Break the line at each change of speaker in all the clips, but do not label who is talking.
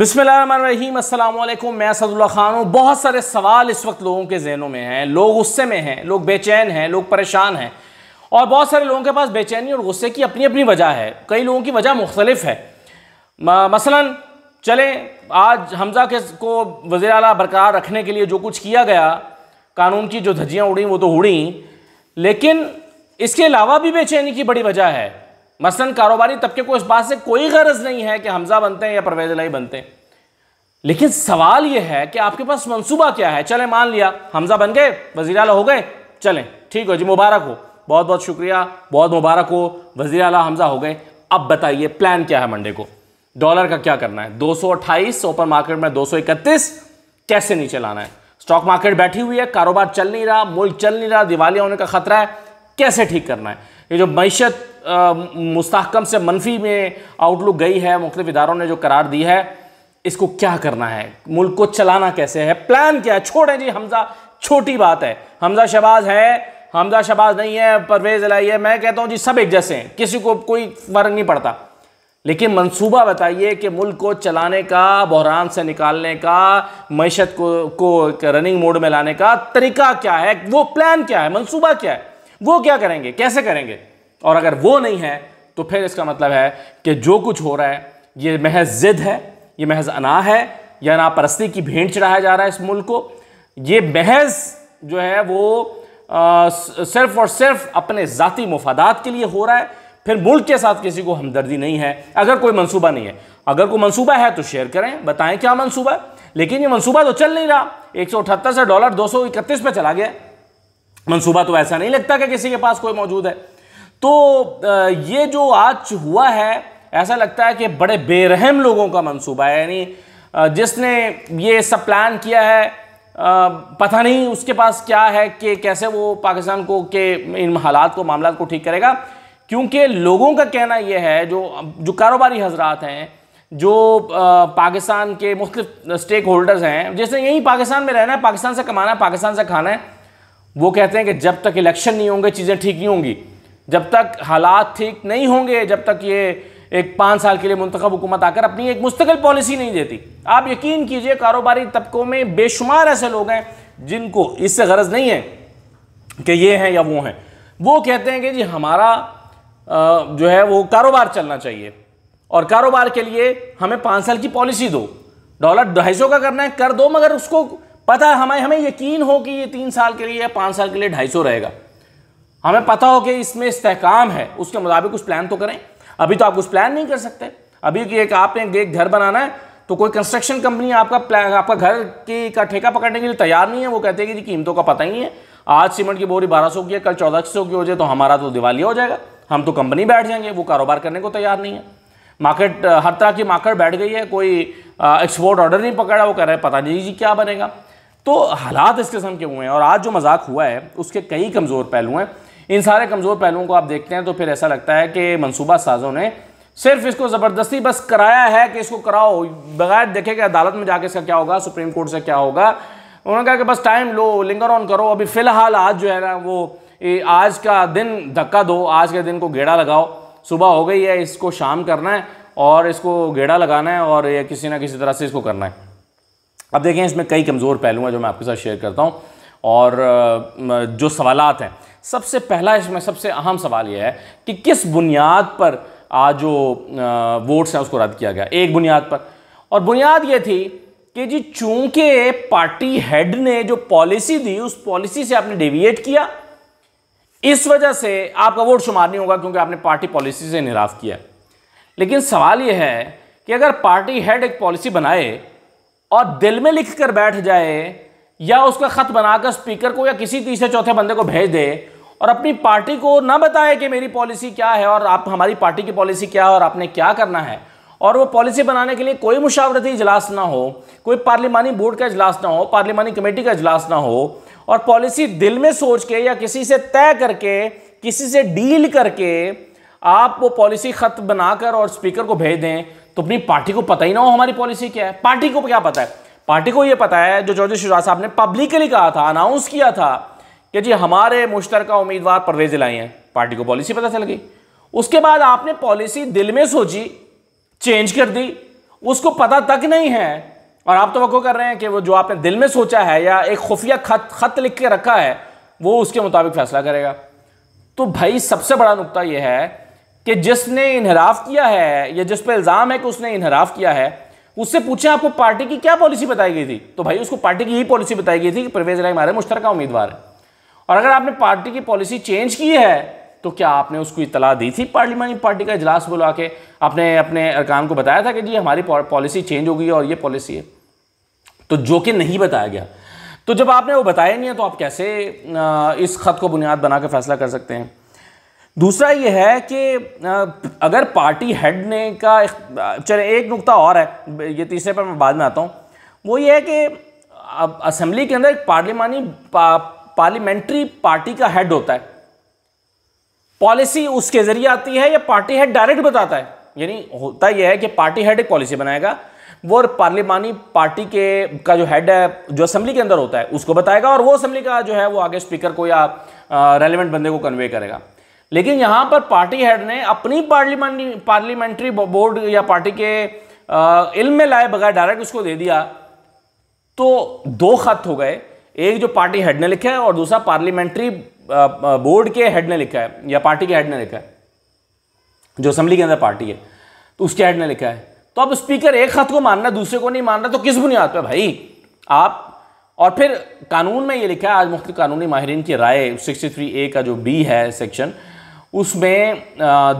अस्सलाम वालेकुम मैं असदुल्ला खान हूँ। बहुत सारे सवाल इस वक्त लोगों के जहनों में हैं। लोग गुस्से में हैं, लोग बेचैन हैं, लोग परेशान हैं। और बहुत सारे लोगों के पास बेचैनी और गुस्से की अपनी अपनी वजह है। कई लोगों की वजह मुख्तलिफ़ है। मसलन, चलें, आज हमज़ा के को वज़ी अला बरकरार रखने के लिए जो कुछ किया गया, कानून की जो धज्जियाँ उड़ी, वो तो उड़ी। लेकिन इसके अलावा भी बेचैनी की बड़ी वजह है। मसलन कारोबारी तबके को इस बात से कोई गरज नहीं है कि हमजा बनते हैं या परवेज लाई बनते हैं। लेकिन सवाल यह है कि आपके पास मंसूबा क्या है? चले, मान लिया, हमजा बन गए, वज़ीर अला हो गए, चलें, ठीक हो जी, मुबारक हो। बहुत बहुत शुक्रिया, बहुत मुबारक हो, वज़ीर अला हमजा हो गए। अब बताइए प्लान क्या है मंडे को? डॉलर का क्या करना है? 228 ओपन मार्केट में 231 कैसे नीचे लाना है? स्टॉक मार्केट बैठी हुई है, कारोबार चल नहीं रहा, मुल्क चल नहीं रहा, दिवालिया होने का खतरा है, कैसे ठीक करना है? ये जो मीशत मुस्तकम से मनफी में आउटलुक गई है, मुख्तलिफ़ इदारों ने जो करार दी है, इसको क्या करना है? मुल्क को चलाना कैसे है? प्लान क्या है? छोड़ें जी, हमजा छोटी बात है। हमजा शबाज है, हमजा शबाज नहीं है, परवेज लाई है। मैं कहता हूँ जी, सब एक जैसे हैं। किसी को कोई फ़र्क नहीं पड़ता। लेकिन मंसूबा बताइए कि मुल्क को चलाने का, बहरान से निकालने का, मीशत को को रनिंग मोड में लाने का तरीका क्या है? वो प्लान क्या है? मंसूबा क्या है? वो क्या करेंगे? कैसे करेंगे? और अगर वो नहीं है तो फिर इसका मतलब है कि जो कुछ हो रहा है ये महज ज़िद है ये महज अना है या ना परस्ती की भेंट चढ़ाया जा रहा है इस मुल्क को। ये महज जो है वो आ, सिर्फ़ और सिर्फ़ अपने ज़ाती मफादात के लिए हो रहा है। फिर मुल्क के साथ किसी को हमदर्दी नहीं है। अगर कोई मंसूबा नहीं है। अगर कोई मंसूबा है तो शेयर करें बताएँ क्या मंसूबा? लेकिन ये मंसूबा तो चल नहीं रहा। एक से डॉलर दो पे चला गया। मंसूबा तो ऐसा नहीं लगता कि किसी के पास कोई मौजूद है। तो ये जो आज हुआ है, ऐसा लगता है कि बड़े बेरहम लोगों का मंसूबा है। यानी जिसने ये सब प्लान किया है पता नहीं उसके पास क्या है कि कैसे वो पाकिस्तान को, के इन हालात को मामला को ठीक करेगा। क्योंकि लोगों का कहना यह है, जो जो कारोबारी हजरात हैं, जो पाकिस्तान के मुख्तलिफ़ स्टेक होल्डर्स हैं जिसने यही पाकिस्तान में रहना है, पाकिस्तान से कमाना है, पाकिस्तान से खाना है वो कहते हैं कि जब तक इलेक्शन नहीं होंगे, चीज़ें ठीक नहीं होंगी। जब तक हालात ठीक नहीं होंगे, जब तक ये एक पाँच साल के लिए मुंतब हुकूमत आकर अपनी एक मुस्तकिल पॉलिसी नहीं देती। आप यकीन कीजिए, कारोबारी तबकों में बेशुमार ऐसे लोग हैं जिनको इससे गरज नहीं है कि ये हैं या वो हैं। वो कहते हैं कि जी, हमारा जो है वो कारोबार चलना चाहिए। और कारोबार के लिए हमें पाँच साल की पॉलिसी दो। डॉलर ढाई सौ का करना है, कर दो, मगर उसको पता है, हमें हमें यकीन हो कि ये तीन साल के लिए या पाँच साल के लिए ढाई सौ रहेगा। हमें पता हो कि इसमें इस्तेकाम है, उसके मुताबिक कुछ प्लान तो करें। अभी तो आप कुछ प्लान नहीं कर सकते। अभी कि एक आपने एक घर बनाना है तो कोई कंस्ट्रक्शन कंपनी आपका प्लान आपका घर की, का ठेका पकड़ने के लिए तैयार नहीं है, वो कहते हैं कि कीमतों का पता ही है। आज सीमेंट की बोरी बारह सौ की है, कल चौदह सौ की हो जाए तो हमारा तो दिवाली हो जाएगा। हम तो कंपनी बैठ जाएँगे, वो कारोबार करने को तैयार नहीं है। मार्केट, हर तरह की मार्केट बैठ गई है, कोई एक्सपोर्ट ऑर्डर नहीं पकड़ा, वो कह रहे हैं, पता नहीं जी क्या बनेगा। तो हालात इस किस्म के हुए हैं और आज जो मज़ाक हुआ है, उसके कई कमज़ोर पहलू हैं। इन सारे कमज़ोर पहलुओं को आप देखते हैं तो फिर ऐसा लगता है कि मनसूबा साजों ने सिर्फ़ इसको ज़बरदस्ती बस कराया है कि इसको कराओ। बगैर देखे कि अदालत में जाके इसका क्या होगा, सुप्रीम कोर्ट से क्या होगा। उन्होंने कहा कि बस टाइम लो लिंगर ऑन करो। अभी फ़िलहाल आज जो है ना, वो आज का दिन धक्का दो, आज के दिन को गेड़ा लगाओ। सुबह हो गई है, इसको शाम करना है और इसको गेड़ा लगाना है और किसी ना किसी तरह से इसको करना है। अब देखें, इसमें कई कमज़ोर पहलू हैं जो मैं आपके साथ शेयर करता हूँ। और जो सवालात हैं, सबसे पहला इसमें सबसे अहम सवाल यह है कि किस बुनियाद पर आज जो वोट्स हैं उसको रद्द किया गया? एक बुनियाद पर। और बुनियाद ये थी कि जी चूँकि पार्टी हेड ने जो पॉलिसी दी, उस पॉलिसी से आपने डेविएट किया, इस वजह से आपका वोट शुमार नहीं होगा क्योंकि आपने पार्टी पॉलिसी से निराफ किया। लेकिन सवाल यह है कि अगर पार्टी हेड एक पॉलिसी बनाए और दिल में लिख कर बैठ जाए या उसका ख़त बनाकर स्पीकर को या किसी तीसरे चौथे बंदे को भेज दे और अपनी पार्टी को ना बताए कि मेरी पॉलिसी क्या है और आप, हमारी पार्टी की पॉलिसी क्या है और आपने क्या करना है। और वो पॉलिसी बनाने के लिए कोई मुशावरती इजलास ना हो, कोई पार्लिमानी बोर्ड का इजलास ना हो, पार्लिमानी कमेटी का इजलास ना हो और पॉलिसी दिल में सोच के या किसी से तय करके, किसी से डील करके आप वो पॉलिसी खत बनाकर और स्पीकर को भेज दें। तो अपनी पार्टी को पता ही ना हो हमारी पॉलिसी क्या है। पार्टी को क्या पता है? पार्टी को ये पता है, जो चौधरी शिवराज साहब ने पब्लिकली कहा था अनाउंस किया था कि जी हमारे मुश्तर उम्मीदवार परवेज लाई हैं। पार्टी को पॉलिसी पता चल गई। उसके बाद आपने पॉलिसी दिल में सोची चेंज कर दी। उसको पता तक नहीं है, और आप तो कर रहे हैं कि वो जो आपने दिल में सोचा है या एक खुफिया खत खत लिख के रखा है, वो उसके मुताबिक फैसला करेगा। तो भाई सबसे बड़ा नुकता यह है कि जिसने इनहराफ किया है, या जिस पर इल्ज़ाम है कि उसने इनहराफ किया है, उससे पूछे आपको पार्टी की क्या पॉलिसी बताई गई थी? तो भाई उसको पार्टी की यही पॉलिसी बताई गई थी कि परवेज राय हमारे मुश्तर उम्मीदवार है। और अगर आपने पार्टी की पॉलिसी चेंज की है तो क्या आपने उसको इतला दी थी पार्लियामानी पार्टी का इजलास बुला के? आपने अपने अरकान को बताया था कि जी, हमारी पॉलिसी चेंज हो गई है और ये पॉलिसी है। तो जो कि नहीं बताया गया। तो जब आपने वो बताया नहीं है तो आप कैसे इस खत को बुनियाद बना कर फैसला कर सकते हैं? दूसरा ये है कि अगर पार्टी हेड ने का चले एक नुकता और है ये तीसरे पर मैं बाद में आता हूँ। वो ये है कि असेंबली के अंदर एक पार्लिमानी पा, पार्लियामेंट्री पार्टी का हेड होता है। पॉलिसी उसके ज़रिए आती है या पार्टी हेड डायरेक्ट बताता है? यानी होता यह है कि पार्टी हेड एक पॉलिसी बनाएगा वो पार्लिमानी पार्टी के का जो हेड है जो असेंबली के अंदर होता है उसको बताएगा और वो असेंबली का जो है वो आगे स्पीकर को या रेलिवेंट बंदे को कन्वे करेगा। लेकिन यहाँ पर पार्टी हेड ने अपनी पार्लियामेंट्री पार्लियामेंट्री बोर्ड या पार्टी के इल्म में लाए बगैर डायरेक्ट उसको दे दिया तो दो खत हो गए। एक जो पार्टी हेड ने लिखा है और दूसरा पार्लियामेंट्री बोर्ड के हेड ने लिखा है, या पार्टी के हेड ने लिखा है, जो असेंबली के अंदर पार्टी है तो उसके हेड ने लिखा है। तो अब स्पीकर एक खत को मानना, दूसरे को नहीं मानना तो किस बुनियाद पर भाई? आप, और फिर कानून में ये लिखा है, आज मुख्त कानूनी माहरीन की राय 63 ए का जो बी है सेक्शन उसमें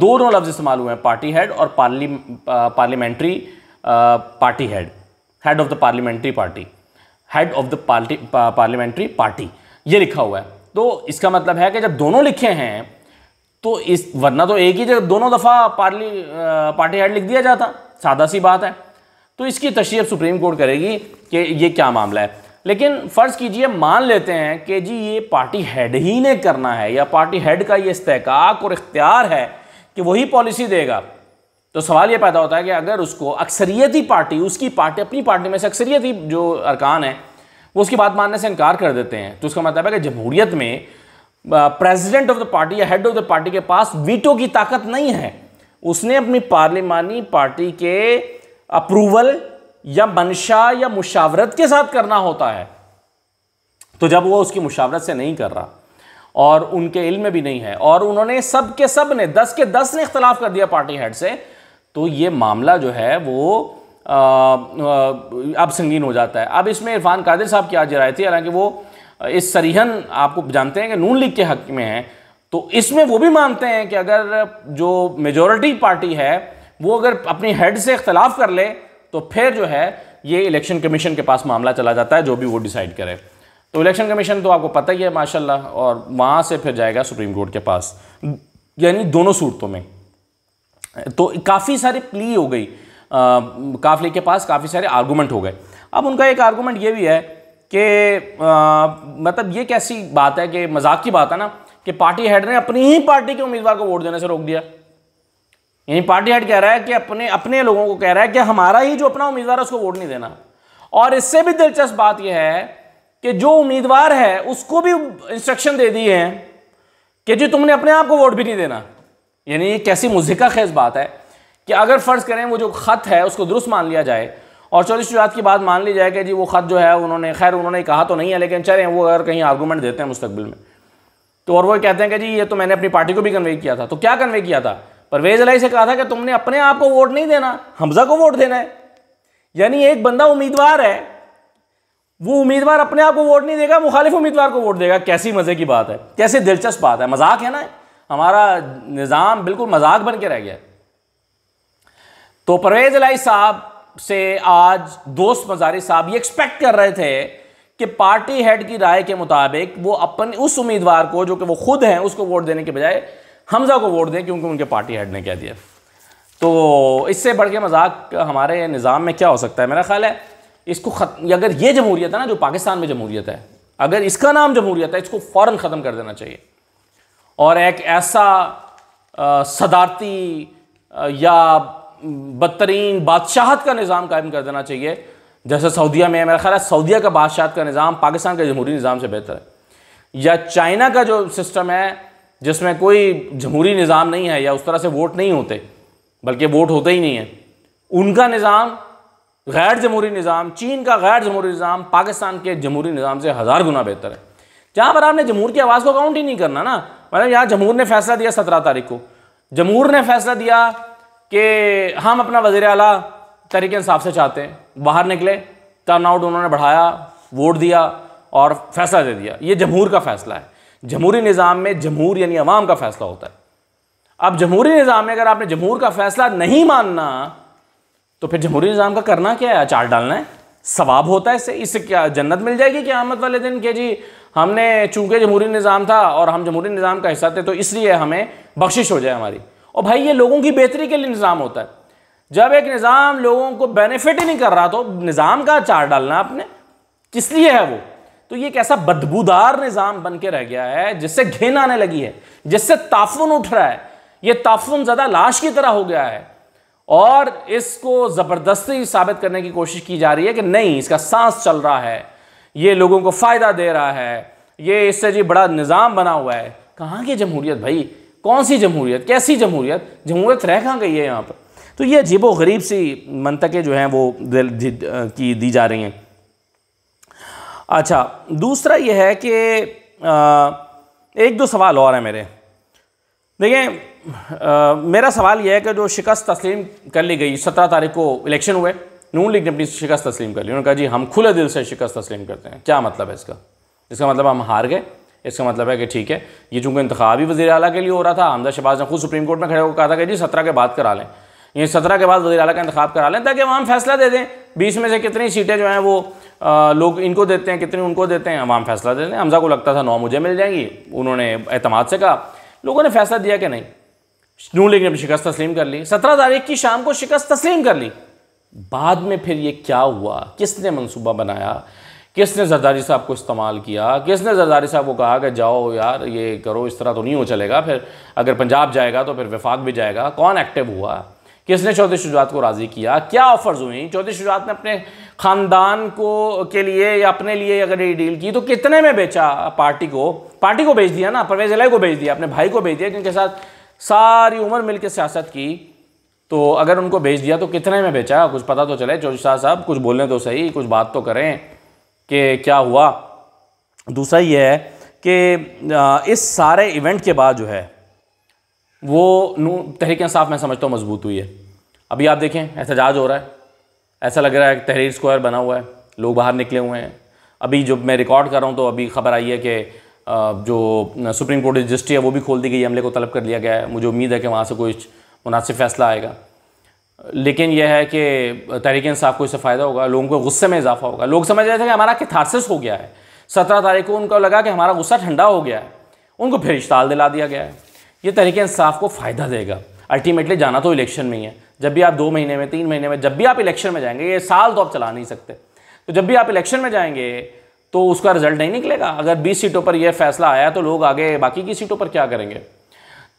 दोनों लफ्ज़ इस्तेमाल हुए हैं पार्टी हेड और parli parliamentary party head head of the parliamentary party head of the party parliamentary party ये लिखा हुआ है। तो इसका मतलब है कि जब दोनों लिखे हैं तो इस, वरना तो एक ही जगह दोनों दफ़ा पार्ली पार्टी हेड लिख दिया जाता। सादा सी बात है। तो इसकी तशरी सुप्रीम कोर्ट करेगी कि ये क्या मामला है। लेकिन फ़र्ज़ कीजिए, मान लेते हैं कि जी, ये पार्टी हेड ही ने करना है, या पार्टी हेड का ये इस्तेकाक और इख्तियार है कि वही पॉलिसी देगा। तो सवाल ये पैदा होता है कि अगर उसको अक्सरियती पार्टी, उसकी पार्टी, अपनी पार्टी में से अक्सरियती जो अरकान है, वो उसकी बात मानने से इनकार कर देते हैं। तो उसका मतलब है कि जमहूरियत में प्रेसिडेंट ऑफ़ द पार्टी या हेड ऑफ़ द पार्टी के पास वीटो की ताकत नहीं है। उसने अपनी पार्लिमानी पार्टी के अप्रूवल या मंशा या मुशावरत के साथ करना होता है। तो जब वो उसकी मुशावरत से नहीं कर रहा और उनके इल्म में भी नहीं है और उन्होंने सब के सबने दस के दस ने इख्तलाफ कर दिया पार्टी हेड से तो ये मामला जो है वो आ, अब संगीन हो जाता है। अब इसमें इरफान कादिर साहब की आज राय थी हालाँकि वो इस सरीहन आपको जानते हैं कि नून लीग के हक में है तो इसमें वो भी मानते हैं कि अगर जो मेजोरिटी पार्टी है वो अगर अपनी हेड से इख्तलाफ कर ले तो फिर जो है, ये इलेक्शन कमीशन के पास मामला चला जाता है, जो भी वो डिसाइड करे। तो इलेक्शन कमीशन तो आपको पता ही है, माशाल्लाह, और वहाँ से फिर जाएगा सुप्रीम कोर्ट के पास। यानी दोनों सूरतों में। तो काफ़ी सारी प्ली हो गई। काफले के पास काफ़ी सारे आर्गूमेंट हो गए। अब उनका एक आर्गूमेंट ये भी है कि मतलब ये कैसी बात है कि मज़ाक की बात है ना, कि पार्टी हेड ने अपनी ही पार्टी के उम्मीदवार को वोट देने से रोक दिया। यानी पार्टी हेड कह रहा है कि अपने अपने लोगों को कह रहा है कि हमारा ही जो अपना उम्मीदवार है, उसको वोट नहीं देना। और इससे भी दिलचस्प बात यह है कि जो उम्मीदवार है, उसको भी इंस्ट्रक्शन दे दी है कि जी तुमने अपने आप को वोट भी नहीं देना। यानी ये कैसी मुजिका खेज बात है कि अगर फ़र्ज़ करें वो जो ख़त है, उसको दुरुस्त मान लिया जाए। और चौलीस शुरुआत की बात मान ली जाए कि जी वो ख़त जो है, उन्होंने, खैर उन्होंने कहा तो नहीं है, लेकिन चले, वो अगर कहीं आर्गूमेंट देते हैं मुस्तबिल में। तो और वो कहते हैं कि जी ये तो मैंने अपनी पार्टी को भी कन्वे किया था। तो क्या कन्वे किया था? परवेज अलाई से कहा था कि तुमने अपने आप को वोट नहीं देना, हमजा को वोट देना है। यानी एक बंदा उम्मीदवार है, वो उम्मीदवार अपने आप को वोट नहीं देगा, मुखालिफ उम्मीदवार को वोट देगा। कैसी मज़े की बात है, कैसी दिलचस्प बात है। मज़ाक है ना हमारा निज़ाम बिल्कुल मज़ाक बन के रह गया। तो परवेज अलाई साहब से आज दोस्त मजारी साहब ये एक्सपेक्ट कर रहे थे कि पार्टी हेड की राय के मुताबिक वो अपने उस उम्मीदवार को, जो कि वो खुद हैं, उसको वोट देने के बजाय हमजा को वोट दें क्योंकि उनके पार्टी हेड ने कह दिया। तो इससे बढ़ के मज़ाक हमारे निज़ाम में क्या हो सकता है? मेरा ख्याल है, इसको खत अगर ये जमहूरियत है ना, जो पाकिस्तान में जमहूरियत है, अगर इसका नाम जमहूरियत है, इसको फ़ौर ख़त्म कर देना चाहिए। और एक ऐसा सदारती या बदतरीन बादशाहत का निज़ाम कायम कर देना चाहिए। जैसे सऊदिया में मेरा ख्याल है सऊदिया का बादशाहत का निज़ाम पाकिस्तान के जमहूरी निज़ाम से बेहतर है। या चाइना का जो सिस्टम है जिसमें कोई जमहूरी निज़ाम नहीं है या उस तरह से वोट नहीं होते, बल्कि वोट होते ही नहीं है। उनका निज़ाम गैर जमहूरी निज़ाम, चीन का गैर जमहूरी निज़ाम, पाकिस्तान के जमहूरी निज़ाम से हज़ार गुना बेहतर है। जहाँ पर आपने जमहूर की आवाज़ को काउंट ही नहीं करना ना मतलब यहाँ जमहूर ने फैसला दिया सत्रह तारीख को। जमहूर ने फैसला दिया कि हम अपना वज़ीर अला तरीके इंसाफ से चाहते हैं, बाहर निकले टर्नआउट उन्होंने बढ़ाया, वोट दिया और फैसला दे दिया। ये जमहूर का फैसला है। जमहूरी निज़ाम में जमहूर यानी अवाम का फैसला होता है। अब जमहूरी निज़ाम में अगर आपने जमहूर का फैसला नहीं मानना तो फिर जमहूरी निज़ाम का करना क्या है? चार डालना है। सवाब होता है इससे। इससे क्या जन्नत मिल जाएगी क्या आमद वाले दिन के? जी, हमने, चूँकि जमहूरी निज़ाम था और हम जमहूरी निज़ाम का हिस्सा थे तो इसलिए हमें बख्शिश हो जाए हमारी। और भाई, ये लोगों की बेहतरी के लिए निज़ाम होता है। जब एक निज़ाम लोगों को बेनिफिट ही नहीं कर रहा तो निज़ाम का चार डालना आपने। किस लिए है वो? तो ये एक ऐसा बदबूदार निज़ाम बन के रह गया है, जिससे घिन आने लगी है, जिससे ताफुन उठ रहा है। ये ताफुन ज़्यादा लाश की तरह हो गया है और इसको ज़बरदस्ती साबित करने की कोशिश की जा रही है कि नहीं, इसका सांस चल रहा है, ये लोगों को फ़ायदा दे रहा है, ये इससे जी बड़ा निज़ाम बना हुआ है। कहाँ की जमहूरियत भाई? कौन सी जमहूरियत? कैसी जमहूरियत? जमहूरियत रह कहाँ गई है यहाँ पर? तो ये अजीब गरीब सी मनतकें जो हैं वो की दी जा रही हैं। अच्छा दूसरा ये है कि एक दो सवाल और हैं मेरे। देखिए मेरा सवाल यह है कि जो शिकस्त तस्लीम कर ली गई, सत्रह तारीख को इलेक्शन हुए, नून लीग ने अपनी शिकस्त तस्लीम कर ली। उन्होंने कहा, जी, हम खुले दिल से शिकस्त तस्लीम करते हैं। क्या मतलब है इसका? इसका मतलब हम हार गए। इसका मतलब है कि ठीक है, ये चूँकि इंतबी वजी अला के लिए हो रहा था हमदा शबाज ने खुद सुप्रीम कोर्ट में खड़े होकर कहा था कि, जी, सत्रह के बाद करा लें। ये सत्रह के बाद वजी अला का इंतखब करा लें ताकि वहाँ फैसला दे दें। बीस में से कितनी सीटें जो हैं वो लोग इनको देते हैं, कितनी उनको देते हैं? अवाम फैसला दे दें हमजा को लगता था नौ मुझे मिल जाएँगी। उन्होंने अहतमाद से कहा। लोगों ने फैसला दिया कि नहीं? नू लीग ने शिकस्त तस्लीम कर ली। सत्रह तारीख की शाम को शिकस्त तस्लीम कर ली। बाद में फिर ये क्या हुआ? किसने मनसूबा बनाया? किसने जरदारी साहब को इस्तेमाल किया? किसने जरदारी साहब को कहा कि जाओ यार, ये करो, इस तरह तो नहीं हो चलेगा। फिर अगर पंजाब जाएगा तो फिर विफाक भी जाएगा। कौन एक्टिव हुआ? किसने चौधरी शुजात को राज़ी किया? क्या ऑफर्स हुई? चौधरी शुजात ने अपने ख़ानदान को, के लिए या अपने लिए अगर ये डील की तो कितने में बेचा पार्टी को? पार्टी को बेच दिया ना, परवेज अलह को बेच दिया, अपने भाई को बेच दिया जिनके साथ सारी उम्र मिलकर सियासत की। तो अगर उनको बेच दिया तो कितने में बेचा? कुछ पता तो चले चौधरी शाह साहब, कुछ बोलने तो सही, कुछ बात तो करें कि क्या हुआ। दूसरा ये है कि इस सारे इवेंट के बाद जो है, वो नू तहरीक इंसाफ मैं समझता हूँ मज़बूत हुई है। अभी आप देखें एहतजाज हो रहा है। ऐसा लग रहा है कि तहरीर स्क्वायर बना हुआ है, लोग बाहर निकले हुए हैं। अभी जब मैं रिकॉर्ड कर रहा हूँ तो अभी खबर आई है कि जो सुप्रीम कोर्ट रजिस्ट्री है, वो भी खोल दी गई हमले को तलब कर लिया गया है। मुझे उम्मीद है कि वहाँ से कोई मुनासिब फैसला आएगा। लेकिन यह है कि तहरीक इंसाफ को इससे फ़ायदा होगा, लोगों को गुस्से में इजाफा होगा। लोग समझ रहे थे कि हमारा किथारसिस हो गया है। सत्रह तारीख को उनको लगा कि हमारा गुस्सा ठंडा हो गया है। उनको फिर इश्ताल दिला दिया गया है। ये तहरीक इंसाफ को फ़ायदा देगा। अल्टीमेटली जाना तो इलेक्शन में ही है। जब भी आप दो महीने में, तीन महीने में, जब भी आप इलेक्शन में जाएँगे, ये साल तो आप चला नहीं सकते। तो जब भी आप इलेक्शन में जाएँगे तो उसका रिज़ल्ट नहीं निकलेगा। अगर 20 सीटों पर यह फैसला आया तो लोग आगे बाकी की सीटों पर क्या करेंगे?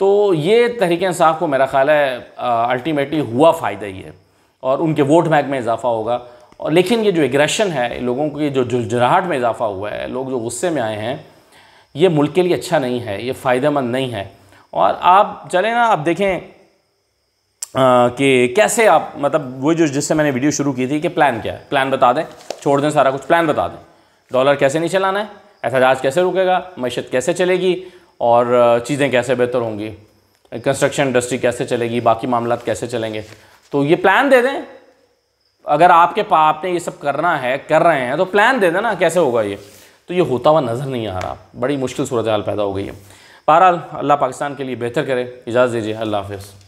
तो ये तहरीक इंसाफ को मेरा ख्याल है अल्टीमेटली हुआ फ़ायदा ही है और उनके वोट बैंक में इजाफा होगा। और लेकिन ये जो एग्रेशन है, लोगों की जो जुलझराहट में इजाफा हुआ है, लोग जो गुस्से में आए हैं, ये मुल्क के लिए अच्छा नहीं है, ये फ़ायदेमंद नहीं है। और आप चले ना, आप देखें कि कैसे आप मतलब वो जो जिससे मैंने वीडियो शुरू की थी कि प्लान क्या है? प्लान बता दें, छोड़ दें सारा कुछ प्लान बता दें। डॉलर कैसे नहीं चलाना है? एहतजाज कैसे रुकेगा? मीशत कैसे चलेगी? और चीज़ें कैसे बेहतर होंगी? कंस्ट्रक्शन इंडस्ट्री कैसे चलेगी? बाकी मामला कैसे चलेंगे? तो ये प्लान दे दें। अगर आपके पा, आपने ये सब करना है, कर रहे हैं तो प्लान दे दें ना कैसे होगा ये। तो ये होता हुआ नज़र नहीं आ रहा। बड़ी मुश्किल सूरत हाल पैदा हो गई है। बहरहाल, अल्लाह पाकिस्तान के लिए बेहतर करे। इजाज़त दीजिए। अल्लाह हाफ़